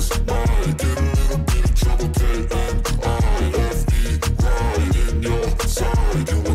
side, you